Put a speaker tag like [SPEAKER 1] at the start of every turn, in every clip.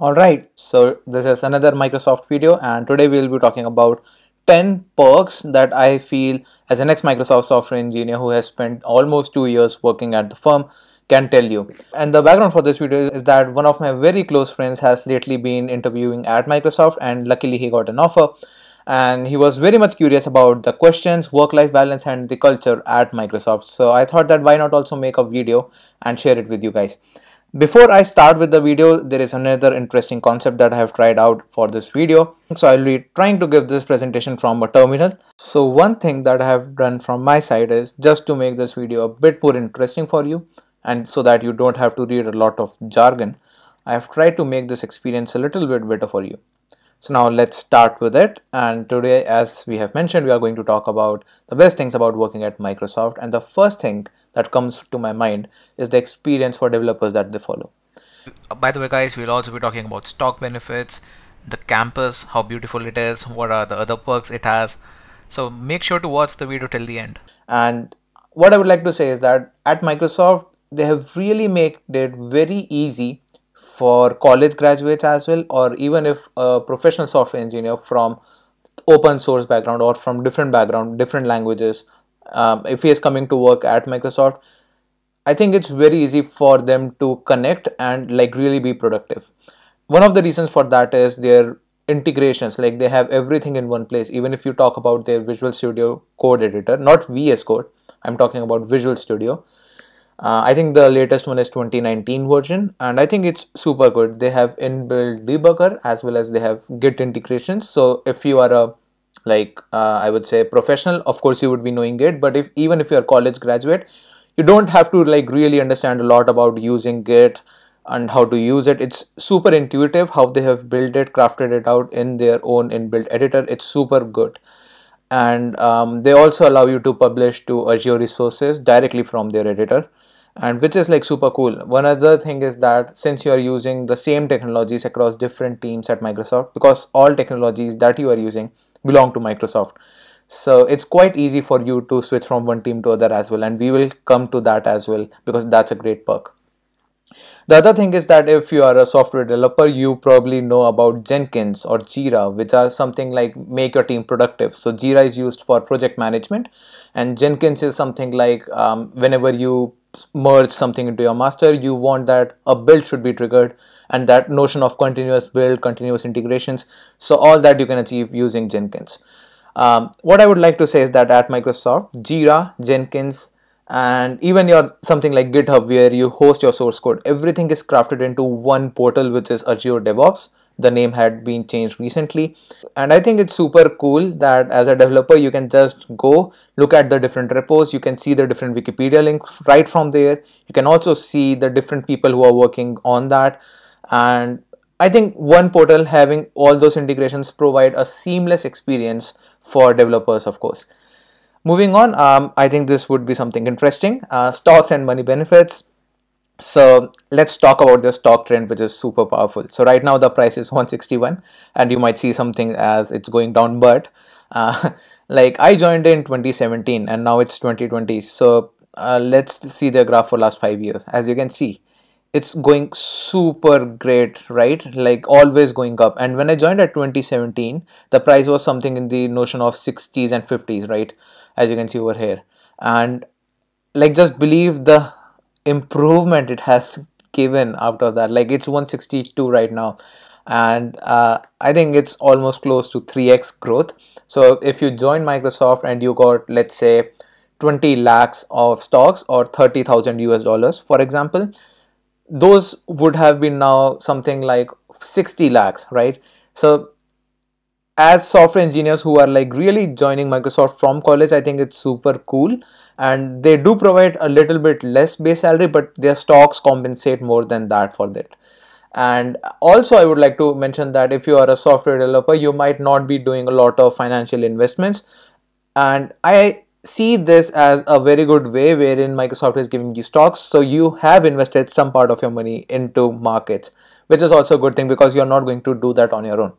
[SPEAKER 1] Alright, so this is another Microsoft video and today we'll be talking about 10 perks that I feel as an ex-Microsoft software engineer who has spent almost two years working at the firm can tell you. And the background for this video is that one of my very close friends has lately been interviewing at Microsoft and luckily he got an offer and he was very much curious about the questions, work-life balance and the culture at Microsoft. So I thought that why not also make a video and share it with you guys. Before I start with the video, there is another interesting concept that I have tried out for this video. So I'll be trying to give this presentation from a terminal. So one thing that I have done from my side is just to make this video a bit more interesting for you and so that you don't have to read a lot of jargon. I have tried to make this experience a little bit better for you. So now let's start with it. And today, as we have mentioned, we are going to talk about the best things about working at Microsoft. And the first thing that comes to my mind is the experience for developers that they follow.
[SPEAKER 2] By the way, guys, we'll also be talking about stock benefits, the campus, how beautiful it is, what are the other perks it has. So make sure to watch the video till the end.
[SPEAKER 1] And what I would like to say is that at Microsoft, they have really made it very easy for college graduates as well or even if a professional software engineer from open source background or from different background different languages um, if he is coming to work at microsoft i think it's very easy for them to connect and like really be productive one of the reasons for that is their integrations like they have everything in one place even if you talk about their visual studio code editor not vs code i'm talking about visual studio uh, I think the latest one is 2019 version and I think it's super good. They have inbuilt debugger as well as they have Git integrations. So if you are a like uh, I would say professional, of course you would be knowing Git, but if even if you're a college graduate, you don't have to like really understand a lot about using Git and how to use it. It's super intuitive how they have built it, crafted it out in their own inbuilt editor. It's super good and um, they also allow you to publish to Azure resources directly from their editor and which is like super cool. One other thing is that since you are using the same technologies across different teams at Microsoft, because all technologies that you are using belong to Microsoft. So it's quite easy for you to switch from one team to other as well. And we will come to that as well because that's a great perk. The other thing is that if you are a software developer, you probably know about Jenkins or Jira, which are something like make your team productive. So Jira is used for project management and Jenkins is something like um, whenever you merge something into your master you want that a build should be triggered and that notion of continuous build continuous integrations. So all that you can achieve using jenkins. Um, what i would like to say is that at microsoft jira jenkins and even your something like github where you host your source code everything is crafted into one portal which is azure devops. The name had been changed recently. And i think it's super cool that as a developer you can just go look at the different repos. You can see the different wikipedia links right from there. You can also see the different people who are working on that and i think one portal having all those integrations provide a seamless experience for developers of course. Moving on um, i think this would be something interesting. Uh, stocks and money benefits. So let's talk about the stock trend which is super powerful. So right now the price is 161 and you might see something as it's going down but uh, like i joined in 2017 and now it's 2020 so uh, let's see the graph for last five years. As you can see it's going super great right? Like always going up. And when i joined at 2017 the price was something in the notion of 60s and 50s right? As you can see over here. And like just believe the improvement it has given out of that. Like it's 162 right now. And uh, i think it's almost close to 3x growth. So if you join microsoft and you got let's say 20 lakhs of stocks or 30,000 US dollars for example those would have been now something like 60 lakhs right so as software engineers who are like really joining Microsoft from college, I think it's super cool. And they do provide a little bit less base salary, but their stocks compensate more than that for that. And also, I would like to mention that if you are a software developer, you might not be doing a lot of financial investments. And I see this as a very good way wherein Microsoft is giving you stocks. So you have invested some part of your money into markets, which is also a good thing because you're not going to do that on your own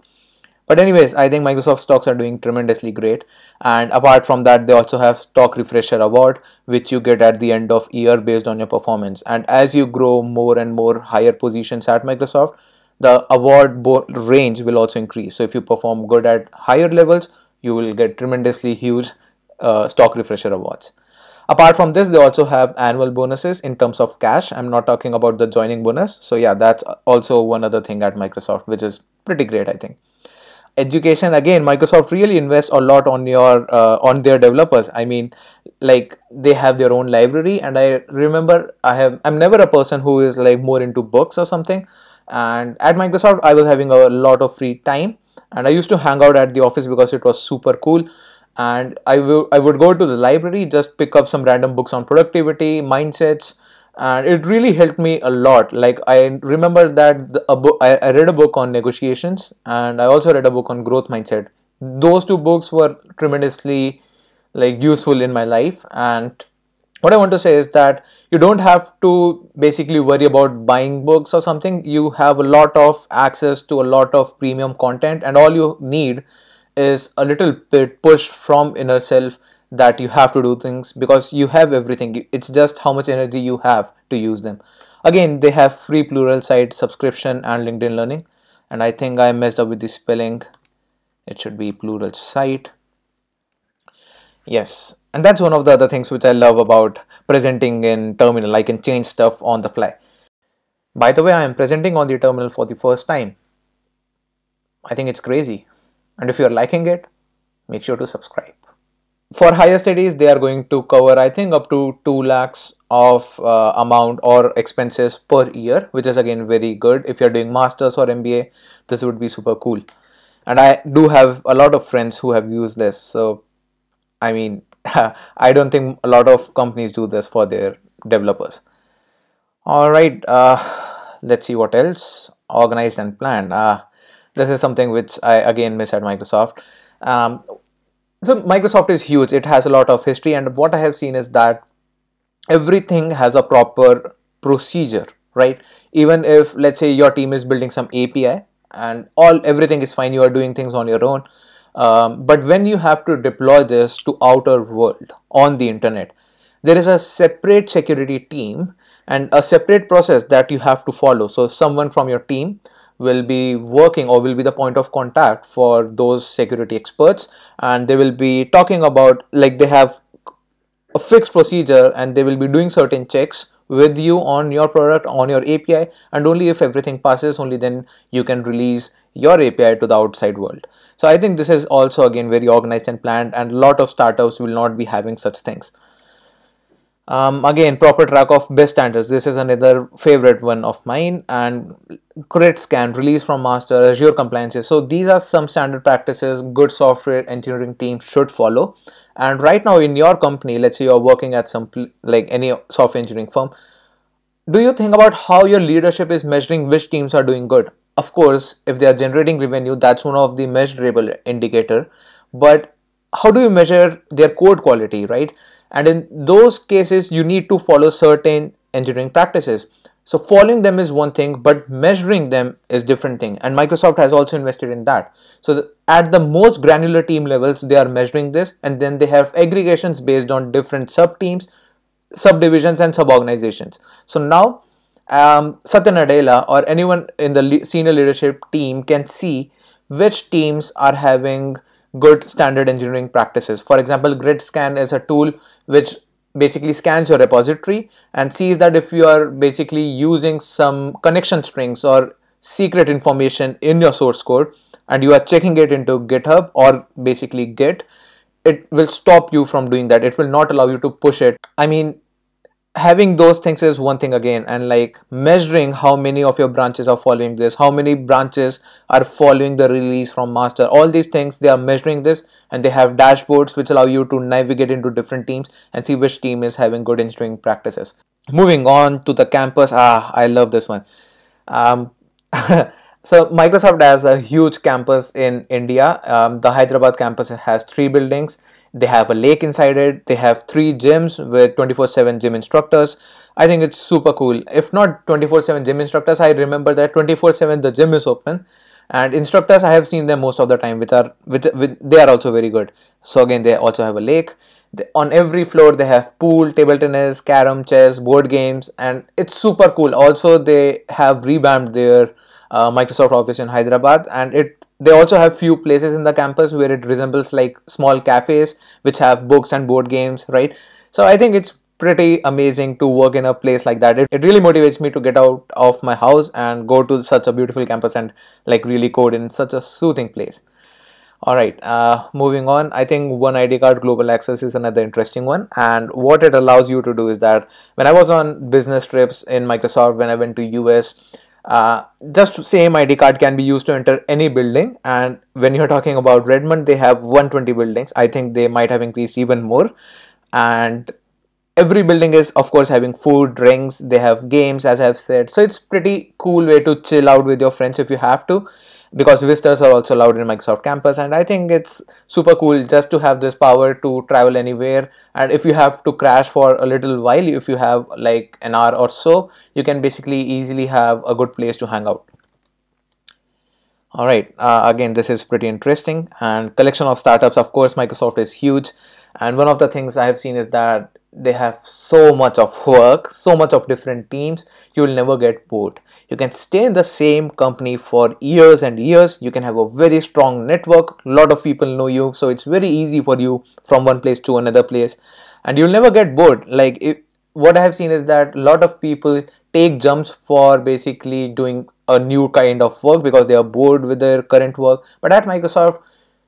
[SPEAKER 1] but anyways i think microsoft stocks are doing tremendously great and apart from that they also have stock refresher award which you get at the end of year based on your performance and as you grow more and more higher positions at microsoft the award range will also increase. So if you perform good at higher levels, you will get tremendously huge uh, stock refresher awards. Apart from this, they also have annual bonuses in terms of cash. I'm not talking about the joining bonus. So yeah, that's also one other thing at Microsoft, which is pretty great, I think. Education again, Microsoft really invests a lot on your uh, on their developers. I mean, like they have their own library, and I remember I have I'm never a person who is like more into books or something. And at Microsoft, I was having a lot of free time, and I used to hang out at the office because it was super cool and I, I would go to the library just pick up some random books on productivity mindsets and it really helped me a lot. Like i remember that the, I, I read a book on negotiations and i also read a book on growth mindset. Those two books were tremendously like useful in my life. And what i want to say is that you don't have to basically worry about buying books or something. You have a lot of access to a lot of premium content and all you need is a little bit push from inner self that you have to do things because you have everything. It's just how much energy you have to use them. Again they have free Pluralsight subscription and linkedin learning. And i think i messed up with the spelling. It should be Pluralsight. Yes. And that's one of the other things which i love about presenting in terminal. I can change stuff on the fly. By the way i am presenting on the terminal for the first time. I think it's crazy and if you're liking it make sure to subscribe. For higher studies they are going to cover i think up to 2 lakhs of uh, amount or expenses per year which is again very good. If you're doing masters or mba this would be super cool. And i do have a lot of friends who have used this. So i mean i don't think a lot of companies do this for their developers. All right uh, let's see what else organized and planned. Uh, this is something which I again miss at Microsoft. Um, so Microsoft is huge. It has a lot of history, and what I have seen is that everything has a proper procedure, right? Even if let's say your team is building some API and all everything is fine, you are doing things on your own. Um, but when you have to deploy this to outer world on the internet, there is a separate security team and a separate process that you have to follow. So someone from your team will be working or will be the point of contact for those security experts and they will be talking about like they have a fixed procedure and they will be doing certain checks with you on your product on your API and only if everything passes only then you can release your API to the outside world. So I think this is also again very organized and planned and a lot of startups will not be having such things. Um, again, proper track of best standards. This is another favorite one of mine. And CredScan, release from master, Azure compliances. So these are some standard practices good software engineering teams should follow. And right now in your company, let's say you're working at some like any software engineering firm, do you think about how your leadership is measuring which teams are doing good? Of course, if they are generating revenue, that's one of the measurable indicator. But how do you measure their code quality, right? And in those cases you need to follow certain engineering practices. So following them is one thing but measuring them is different thing. And microsoft has also invested in that. So at the most granular team levels they are measuring this and then they have aggregations based on different sub teams subdivisions and sub organizations so now um, Satya Nadella or anyone in the senior leadership team can see which teams are having good standard engineering practices. For example, CredScan is a tool which basically scans your repository and sees that if you are basically using some connection strings or secret information in your source code and you are checking it into GitHub or basically Git, it will stop you from doing that. It will not allow you to push it. I mean, having those things is one thing again and like measuring how many of your branches are following this how many branches are following the release from master. All these things they are measuring this and they have dashboards which allow you to navigate into different teams and see which team is having good engineering practices. Moving on to the campus. Ah i love this one. Um, so microsoft has a huge campus in india. Um, the hyderabad campus has three buildings they have a lake inside it. They have three gyms with 24 7 gym instructors. I think it's super cool. If not 24 7 gym instructors i remember that 24 7 the gym is open. And instructors i have seen them most of the time which are which, which they are also very good. So again they also have a lake. They, on every floor they have pool table tennis carom chess board games and it's super cool. Also they have revamped their uh, Microsoft Office in Hyderabad, and it they also have few places in the campus where it resembles like small cafes which have books and board games, right? So I think it's pretty amazing to work in a place like that. It, it really motivates me to get out of my house and go to such a beautiful campus and like really code in such a soothing place. All right, uh, moving on. I think One ID Card Global Access is another interesting one. And what it allows you to do is that when I was on business trips in Microsoft, when I went to US, uh, just same ID card can be used to enter any building. And when you're talking about Redmond, they have 120 buildings. I think they might have increased even more. And every building is of course having food drinks they have games as i've said so it's pretty cool way to chill out with your friends if you have to because visitors are also allowed in Microsoft campus and I think it's super cool just to have this power to travel anywhere. And if you have to crash for a little while if you have like an hour or so you can basically easily have a good place to hang out. Alright, uh, again this is pretty interesting. And collection of startups of course Microsoft is huge. And one of the things I have seen is that they have so much of work so much of different teams you will never get bored. You can stay in the same company for years and years. You can have a very strong network. A lot of people know you so it's very easy for you from one place to another place. And you'll never get bored. Like if, what i have seen is that a lot of people take jumps for basically doing a new kind of work because they are bored with their current work. But at microsoft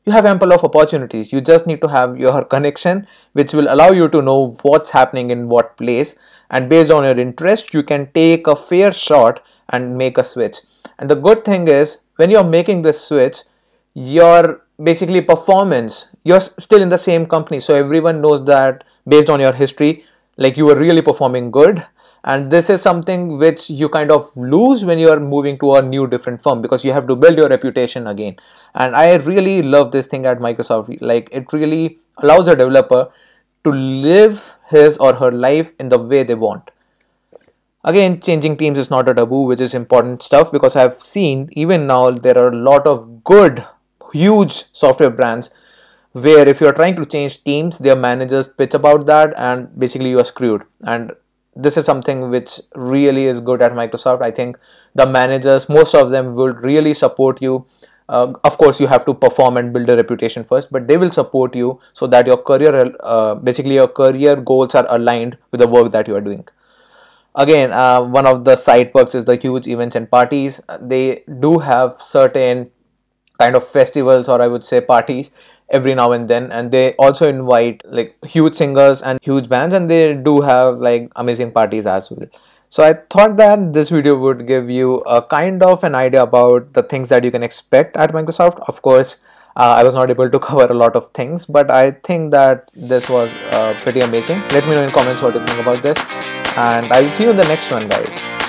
[SPEAKER 1] you have ample of opportunities. You just need to have your connection which will allow you to know what's happening in what place. And based on your interest you can take a fair shot and make a switch. And the good thing is when you're making this switch your basically performance you're still in the same company. So everyone knows that based on your history like you were really performing good and this is something which you kind of lose when you are moving to a new different firm because you have to build your reputation again. And i really love this thing at microsoft. Like it really allows a developer to live his or her life in the way they want. Again changing teams is not a taboo which is important stuff because i've seen even now there are a lot of good huge software brands where if you're trying to change teams their managers pitch about that and basically you are screwed. And this is something which really is good at Microsoft. I think the managers, most of them will really support you. Uh, of course, you have to perform and build a reputation first, but they will support you so that your career, uh, basically your career goals are aligned with the work that you are doing. Again, uh, one of the side perks is the huge events and parties. They do have certain kind of festivals or I would say parties every now and then and they also invite like huge singers and huge bands and they do have like amazing parties as well. So i thought that this video would give you a kind of an idea about the things that you can expect at microsoft. Of course uh, i was not able to cover a lot of things but i think that this was uh, pretty amazing. Let me know in comments what you think about this and i'll see you in the next one guys